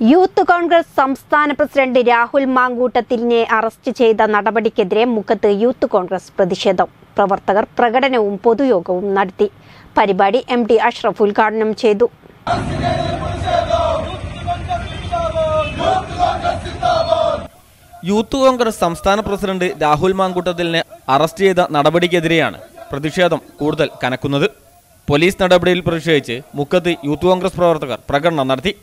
Youth Congress സംസ്ഥാന president Rahul മാങ്കൂട്ടത്തിനെ arrest ചെയ്ത നടപടിക്കെതിരെ മുഖത്ത് യൂത്ത് കോൺഗ്രസ് പ്രതിഷേധം. പ്രവർത്തകർ പ്രകടനവും പൊതുയോഗവും നടത്തി. പരിപാടി എം ടി അഷ്റഫ് ഉദ്ഘാടനം ചെയ്തു. യൂത്ത് കോൺഗ്രസ് സംസ്ഥാന പ്രസിഡന്റ് രാഹുൽ മാങ്കൂട്ടത്തിലിനെ അറസ്റ്റ് ചെയ്ത നടപടിക്കെതിരെയാണ് പ്രതിഷേധം കൂടുതൽ കനക്കുന്നത്. പോലീസ് നടപടിയിൽ പ്രതിഷേധിച്ച് മുക്കത്ത് യൂത്ത് കോൺഗ്രസ് പ്രവർത്തകർ പ്രകടനം നടത്തി.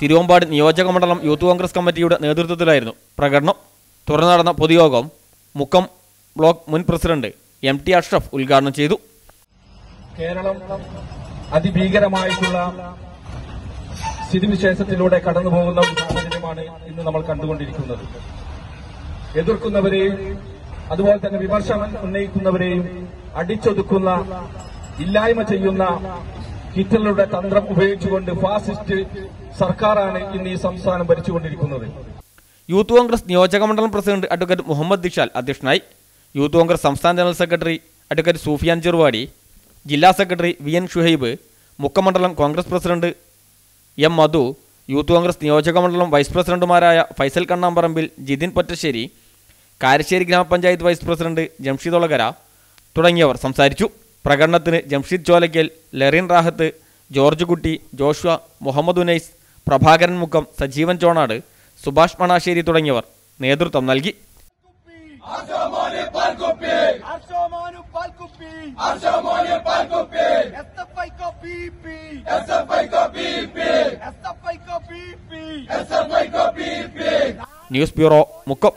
തിരുവമ്പാട് നിയോജക മണ്ഡലം യൂത്ത് കോൺഗ്രസ് കമ്മിറ്റിയുടെ നേതൃത്വത്തിലായിരുന്നു പ്രകടനം. തുടർന്ന് നടന്ന പൊതുയോഗം മുക്കം ബ്ലോക്ക് മുൻ പ്രസിഡന്റ് എം ടി അഷ്റഫ് ഉദ്ഘാടനം ചെയ്തു. കേരളം അതിഭീകരമായിട്ടുള്ള സ്ഥിതിവിശേഷത്തിലൂടെ കടന്നുപോകുന്ന സാഹചര്യമാണ് ഇന്ന് നമ്മൾ കണ്ടുകൊണ്ടിരിക്കുന്നത്. എതിർക്കുന്നവരെയും അതുപോലെ തന്നെ വിമർശനം ഉന്നയിക്കുന്നവരെയും അടിച്ചൊതുക്കുന്ന ഇല്ലായ്മ ചെയ്യുന്ന ഹിറ്റ്ലറുടെ തന്ത്രം ഉപയോഗിച്ചുകൊണ്ട് ഫാസിസ്റ്റ് സർക്കാരാണ് ഇന്ന് ഈ സംസ്ഥാനം ഭരിച്ചുകൊണ്ടിരിക്കുന്നത്. യൂത്ത് കോൺഗ്രസ് നിയോജക മണ്ഡലം പ്രസിഡന്റ് അഡ്വക്കേറ്റ് മുഹമ്മദ് ദിഷാൽ അധ്യക്ഷനായി യൂത്ത് കോൺഗ്രസ് സംസ്ഥാന general secretary advocate Sufiyan Cheruvadi ജില്ലാ secretary V N Shuhaib മുക്കമണ്ഡലം Congress president M Madhu youth Congress നിയോജക മണ്ഡലം വൈസ് പ്രസിഡന്റുമാരായ ഫൈസൽ കണ്ണാമ്പറമ്പിൽ ജിതിൻ പൊറ്റശ്ശേരി കാരശ്ശേരി ഗ്രാമപഞ്ചായത്ത് വൈസ് പ്രസിഡന്റ് ജംഷീദ് ഒളകര തുടങ്ങിയവർ സംസാരിച്ചു. പ്രകടനത്തിന് ജംഷീദ് ചോലയ്ക്കൽ ലെറിൻ റാഹത്ത് ജോർജ് കുട്ടി ജോഷ്വ മുഹമ്മദ് ഉനൈസ് പ്രഭാകരൻ മുക്കം സജീവൻ ചോണാട് സുഭാഷ് മണാശ്ശേരി തുടങ്ങിയവർ നേതൃത്വം നൽകി. News bureau Mukkam.